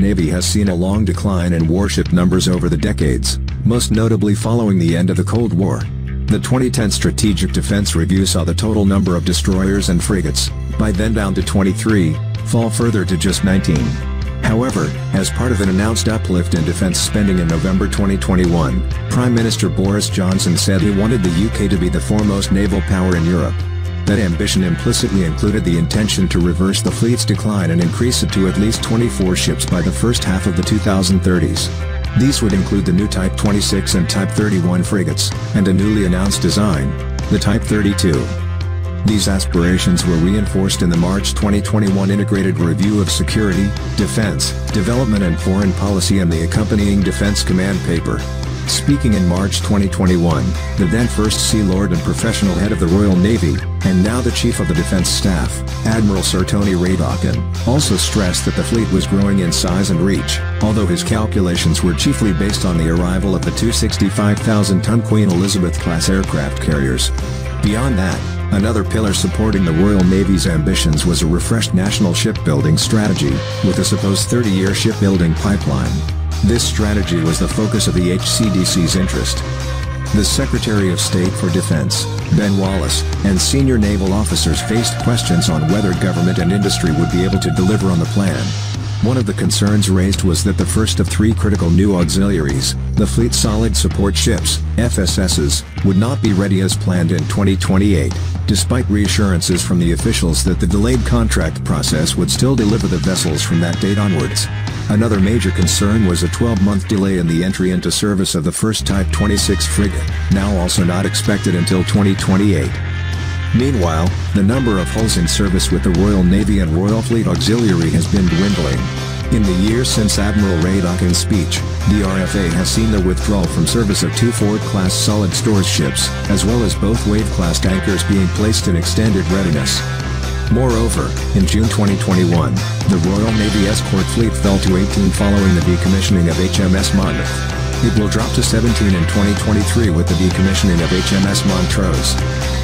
Navy has seen a long decline in warship numbers over the decades, most notably following the end of the Cold War. The 2010 Strategic Defense Review saw the total number of destroyers and frigates, by then down to 23, fall further to just 19. However, as part of an announced uplift in defense spending in November 2021, Prime Minister Boris Johnson said he wanted the UK to be the foremost naval power in Europe. That ambition implicitly included the intention to reverse the fleet's decline and increase it to at least 24 ships by the first half of the 2030s. These would include the new Type 26 and Type 31 frigates, and a newly announced design, the Type 32. These aspirations were reinforced in the March 2021 Integrated Review of Security, Defense, Development and Foreign Policy and the accompanying Defense Command Paper. Speaking in March 2021, the then First Sea Lord and professional head of the Royal Navy, and now the Chief of the Defense Staff, Admiral Sir Tony Radakin, also stressed that the fleet was growing in size and reach, although his calculations were chiefly based on the arrival of the two 65,000-ton Queen Elizabeth-class aircraft carriers. Beyond that, another pillar supporting the Royal Navy's ambitions was a refreshed national shipbuilding strategy, with a supposed 30-year shipbuilding pipeline. This strategy was the focus of the HCDC's interest. The Secretary of State for Defense, Ben Wallace, and senior naval officers faced questions on whether government and industry would be able to deliver on the plan. One of the concerns raised was that the first of three critical new auxiliaries, the Fleet Solid Support Ships, FSSs, would not be ready as planned in 2028, despite reassurances from the officials that the delayed contract process would still deliver the vessels from that date onwards. Another major concern was a 12-month delay in the entry into service of the first Type 26 frigate, now also not expected until 2028. Meanwhile, the number of hulls in service with the Royal Navy and Royal Fleet Auxiliary has been dwindling. In the years since Admiral Radakin's speech, the RFA has seen the withdrawal from service of two Fort-class solid stores ships, as well as both Wave-class tankers being placed in extended readiness. Moreover, in June 2021, the Royal Navy escort fleet fell to 18 following the decommissioning of HMS Monmouth. It will drop to 17 in 2023 with the decommissioning of HMS Montrose.